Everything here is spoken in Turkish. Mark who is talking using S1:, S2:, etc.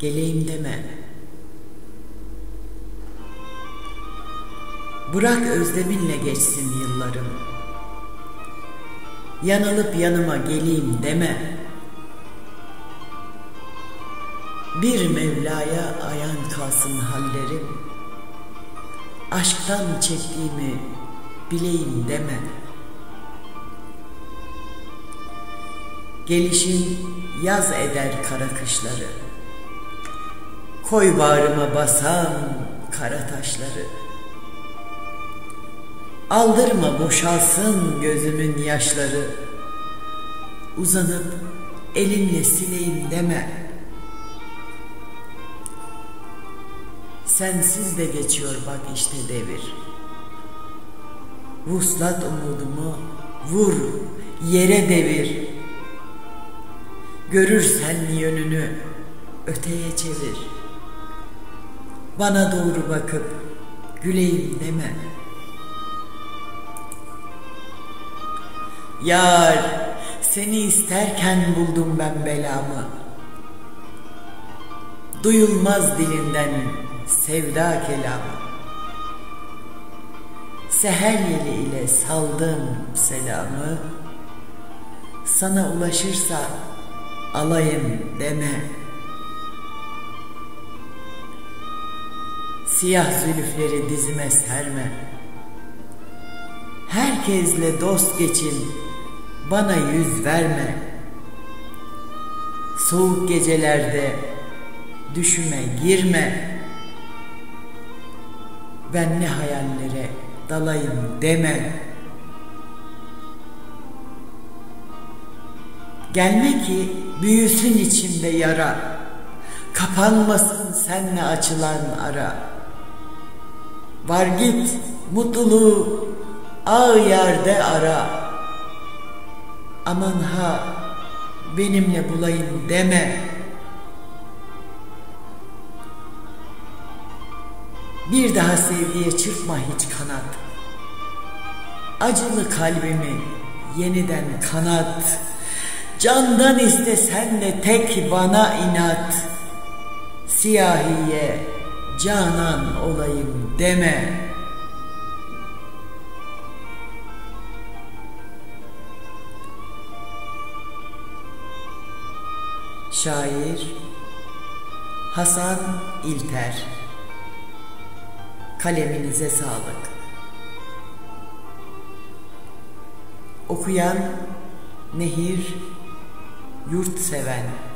S1: geleyim deme. Bırak özleminle geçsin yıllarım. Yanılıp yanıma geleyim deme. Bir Mevla'ya ayan kalsın hallerim. Aşktan çektiğimi bileyim deme. Gelişin yaz eder kara kışları. Koy bağrıma basan kara taşları. Aldırma boşalsın gözümün yaşları. Uzanıp elimle sileyim deme. Sensiz de geçiyor bak işte devir. Vuslat umudumu vur yere devir. Görürsen yönünü öteye çevir. Bana doğru bakıp güleyim deme. Yar seni isterken buldum ben belamı. Duyulmaz dilinden sevda kelamı. Seher yeli ile saldım selamı. Sana ulaşırsa alayım deme. Siyah zülüfleri dizime serme. Herkesle dost geçin, bana yüz verme. Soğuk gecelerde düşüme girme. Ben ne hayallere dalayım deme. Gelme ki büyüsün içimde yara. Kapanmasın senle açılan ara. Var git mutluluğu ağ yerde ara. Aman ha benimle bulayım deme. Bir daha sevgiye çırpma hiç kanat. Acılı kalbimi yeniden kanat. Candan istesen de tek bana inat. Siyahiye canan olayım deme. Şair Hasan İlter Kaleminize sağlık. Okuyan Nehir Yurtseven